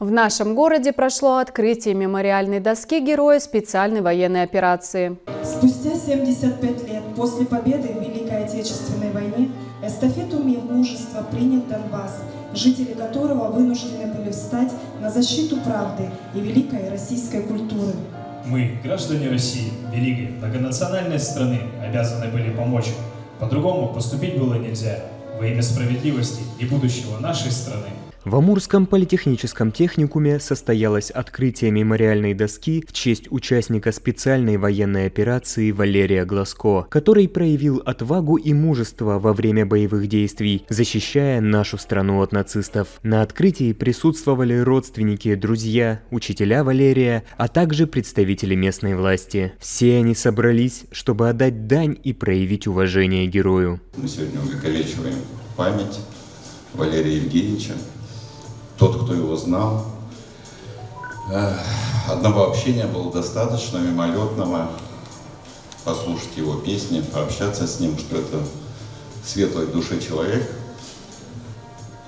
В нашем городе прошло открытие мемориальной доски героя специальной военной операции. Спустя 75 лет после победы в Великой Отечественной войне эстафету мужества принял Донбасс, жители которого вынуждены были встать на защиту правды и великой российской культуры. Мы, граждане России, великой многонациональной страны, обязаны были помочь. По-другому поступить было нельзя во имя справедливости и будущего нашей страны. В Амурском политехническом техникуме состоялось открытие мемориальной доски в честь участника специальной военной операции Валерия Глазко, который проявил отвагу и мужество во время боевых действий, защищая нашу страну от нацистов. На открытии присутствовали родственники, друзья, учителя Валерия, а также представители местной власти. Все они собрались, чтобы отдать дань и проявить уважение герою. Мы сегодня увековечиваем память Валерия Евгеньевича, тот, кто его знал. Одного общения было достаточно, мимолетного, послушать его песни, пообщаться с ним, что это светлой души человек.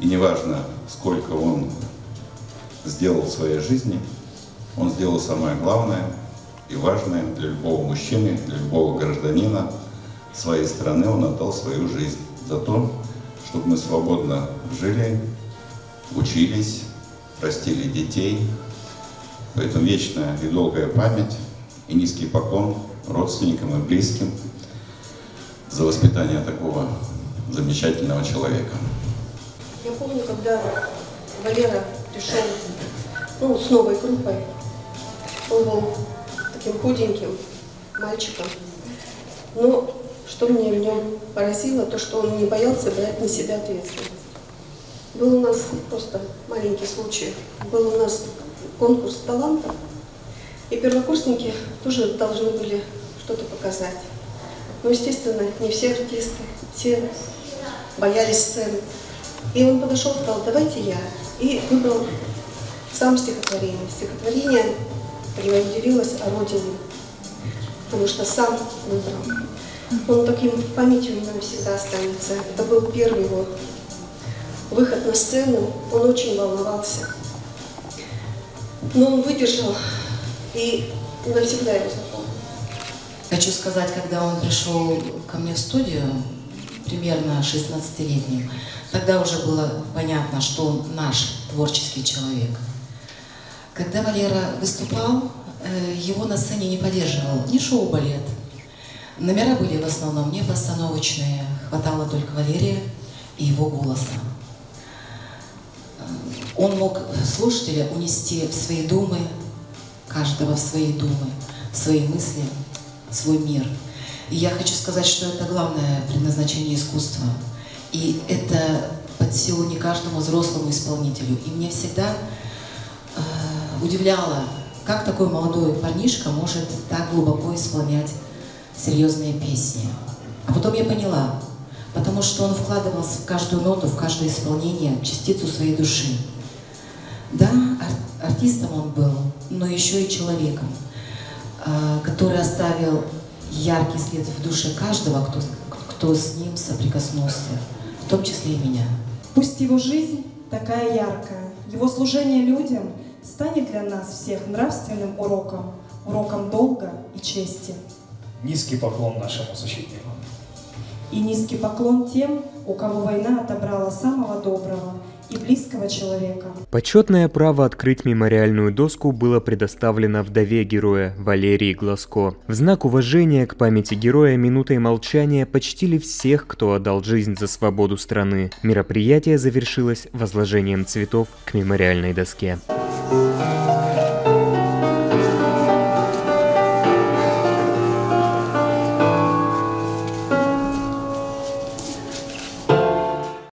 И неважно, сколько он сделал в своей жизни, он сделал самое главное и важное для любого мужчины, для любого гражданина своей страны, он отдал свою жизнь за то, чтобы мы свободно жили, учились, растили детей. Поэтому вечная и долгая память и низкий поклон родственникам и близким за воспитание такого замечательного человека. Я помню, когда Валера пришел ну, с новой группой, он был таким худеньким мальчиком. Но что мне в нем поразило, то, что он не боялся брать на себя ответственность. Был у нас просто маленький случай. Был у нас конкурс талантов, и первокурсники тоже должны были что-то показать. Но, естественно, не все артисты, все боялись сцены. И он подошел сказал, давайте я. И выбрал сам стихотворение. Стихотворение его удивилось о родине, потому что сам выбрал. Он таким памятью у него всегда останется. Это был первый его выход на сцену, он очень волновался. Но он выдержал и навсегда его запомнил. Хочу сказать, когда он пришел ко мне в студию, примерно 16-летним, тогда уже было понятно, что он наш творческий человек. Когда Валера выступал, э, его на сцене не поддерживал ни шоу-балет. Номера были в основном не постановочные, хватало только Валерия и его голоса. Он мог слушателя унести в свои думы, каждого в свои думы, в свои мысли, в свой мир. И я хочу сказать, что это главное предназначение искусства. И это под силу не каждому взрослому исполнителю. И мне всегда э, удивляло, как такой молодой парнишка может так глубоко исполнять серьезные песни. А потом я поняла, потому что он вкладывался в каждую ноту, в каждое исполнение частицу своей души. Да, ар артистом он был, но еще и человеком, э, который оставил яркий след в душе каждого, кто, кто с ним соприкоснулся, в том числе и меня. Пусть его жизнь такая яркая, его служение людям станет для нас всех нравственным уроком, уроком долга и чести. Низкий поклон нашему защитнику. И низкий поклон тем, у кого война отобрала самого доброго и близкого человека. Почетное право открыть мемориальную доску было предоставлено вдове героя Валерии Глазко. В знак уважения к памяти героя минутой молчания почтили всех, кто отдал жизнь за свободу страны. Мероприятие завершилось возложением цветов к мемориальной доске.